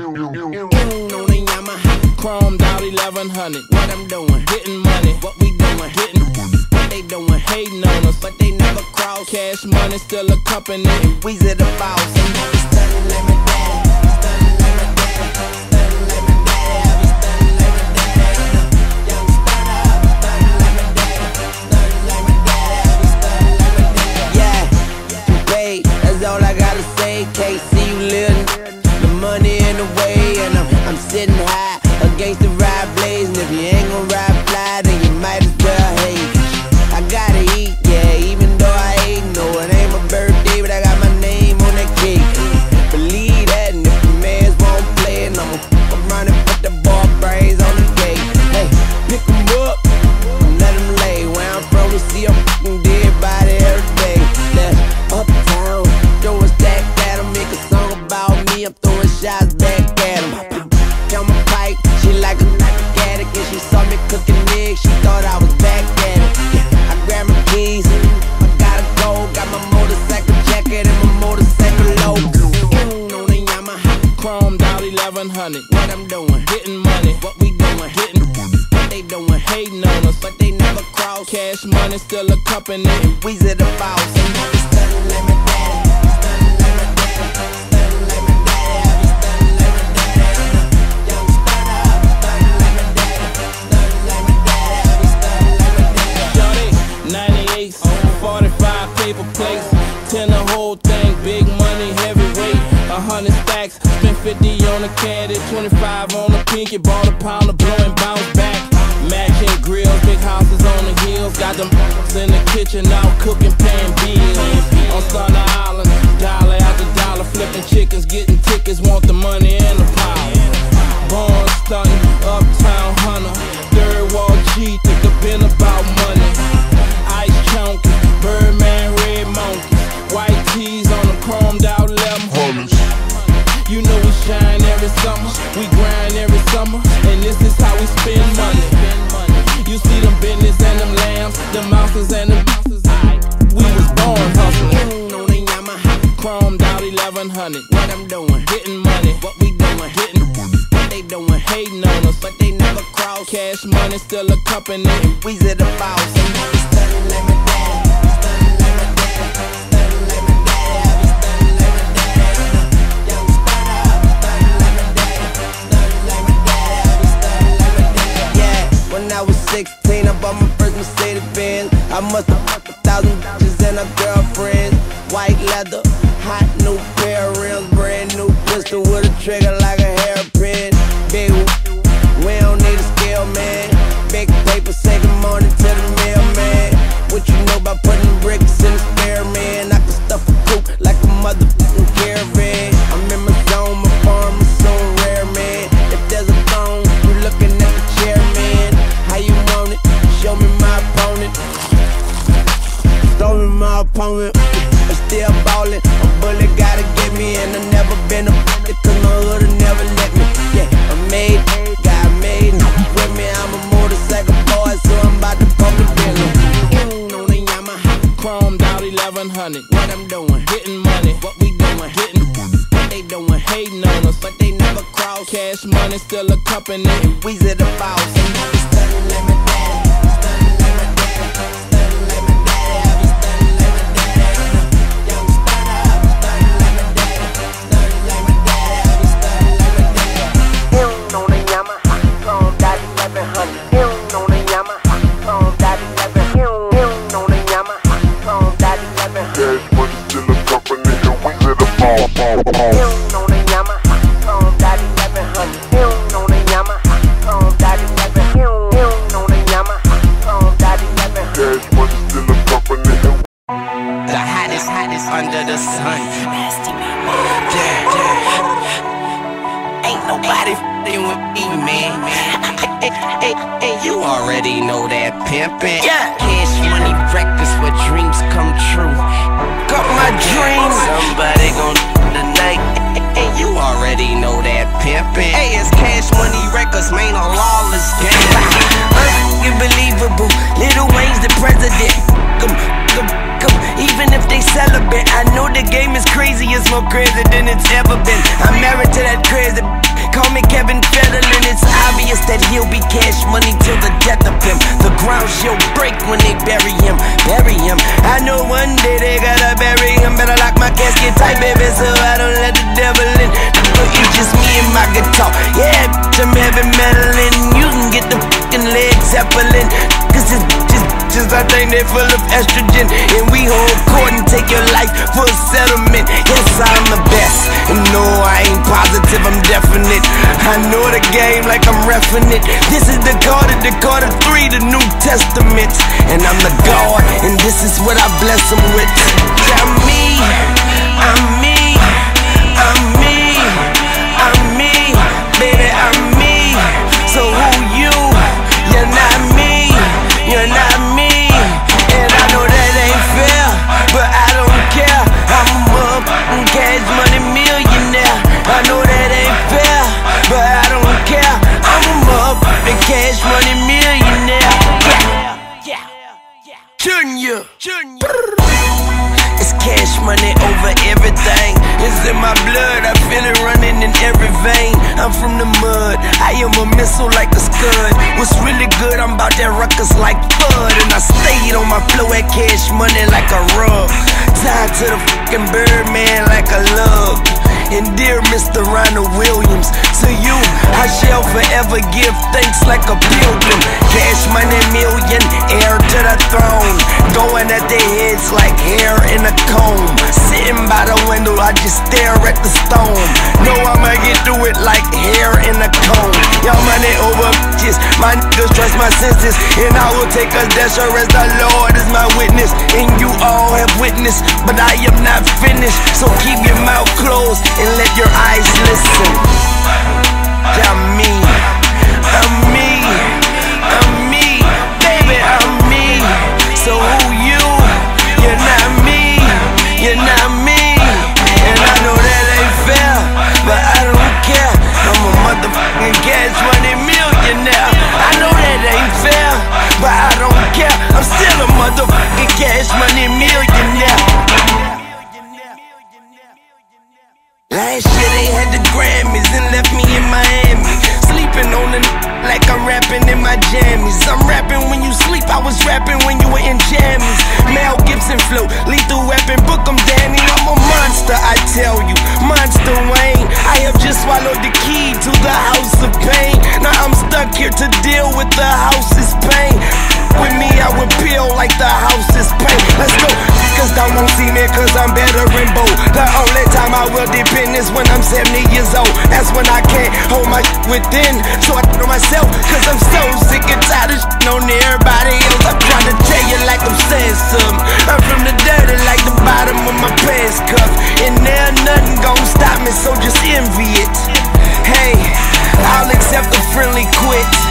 on the Yamaha, chromed out 1100. What I'm doing, getting money. What we doing, getting money. what they doing, hating on us, but they never cross. Cash money still a company, and we's the boss. And stunning like my daddy, stunning like my daddy, the ride blaze. And if you ain't gon' ride money still a company, and we's the boss. And now we stunning like my daddy, stunning like my daddy, stunning like my daddy. I be stunning like my daddy. Young stunner, I be stunning like my daddy, stunning like my daddy. I be stunning like my daddy. Shawty, 98, 45 paper plates, 10 the whole thing, big money, heavyweight, 100 stacks, spent 50 on a caddy, 25 on a pinky, bought a pound of blow got them in the kitchen out cooking, paying bills. On Thunder Island, dollar after dollar, flipping chickens, getting tickets, want the money and the power. Born stunting, uptown hunter, Third Ward G, think a been about money. Ice chunky, Birdman, red monkeys, white tees on them chromed out lemon. You know we shine every summer, we grind every summer, and this is how we spend money. And them lambs, them mouses and them mouses. We was born hustling. On the Yamaha, chromed out 1100. What I'm doing, getting money. What we doing, getting what they doing, hating on us, but they never cross. Cash money still a company, and we's the boss. And we stunning like my daddy, stunning like my daddy, stunning like my daddy. I be stunning like my daddy. Young stunner, I like my daddy, stunning like my daddy. I be stunning like my daddy. Yeah, when I was 16, I bought my Mercedes Benz. I must have fucked a thousand bitches and a girlfriend. White leather, hot new pair of rims, brand new pistol with a trigger opponent. I'm still ballin'. A bullet gotta get me, and I never been a bullet, cause my hood never let me. Yeah, I'm made, got made. With me, I'm a motorcycle boy, so I'm about to pump the Bentley. Mm, on the Yamaha, chromed out 1100. What I'm doing, getting money. What we doing, getting what they doing, hating on us, but they never cross. Cash money still a company, and we's the boss. Hottest, hottest under the sun. Yeah, yeah. Ain't nobody f***ing with me, man. Hey, hey, hey, you already know that pimpin'. Yeah. Cash money breakfast where dreams come true. Got my dreams. Somebody gon' tonight. Hey, you already know that pimpin'. Hey, it's cash money records, man, a lawless even if they celibate. I know the game is crazy, it's more crazy than it's ever been. I'm married to that crazy. Call me Kevin Federline. It's obvious that he'll be cash money till the death of him. The ground she'll break when they bury him. Bury him. I know one day they gotta bury him. Better lock my casket tight, baby, so I don't let the devil in. I full of estrogen. And we hold court and take your life for settlement. Yes, I'm the best. And no, I ain't positive, I'm definite. I know the game like I'm refing it. This is the Carter, the Carter 3, the New Testament. And I'm the God, and this is what I bless them with. I'm me, I'm from the mud, I am a missile like a scud. What's really good, I'm about that ruckus like bud. And I stayed on my flow at cash money like a rug. Tied to the fucking Birdman like a lug. And dear Mr. Ronald Williams, to you I shall forever give thanks like a pilgrim. Cash money million, heir to the throne. Going at their heads like hair in a comb. By the window, I just stare at the stone. Know I'ma get through it like hair in a comb. Y'all money over bitches, my niggas trust my senses. And I will take a dash sure as the Lord is my witness. And you all have witnessed, but I am not finished. So keep your mouth closed and let your eyes listen. I'm me, Last year they had the Grammys and left me in Miami. Sleeping on the like I'm rapping in my jammies. I'm rapping when you sleep, I was rapping when you were in jammies. Mel Gibson flow, lethal weapon, book 'em Danny. I'm a monster, I tell you. Monster Wayne. I have just swallowed the key to the house of pain. Now I'm stuck here to deal with the house's pain. With me, I would peel like the house is pain. Let's go. Cause I won't see me cause I'm better and bold. The only time I will depend is when I'm 70 years old. That's when I can't hold my within. So I know myself cause I'm so sick and tired of shit on everybody else. I'm trying to tell you like I'm saying something. I'm from the dirty like the bottom of my pants cuff. And there nothing gon' stop me, so just envy it. Hey, I'll accept a friendly quit.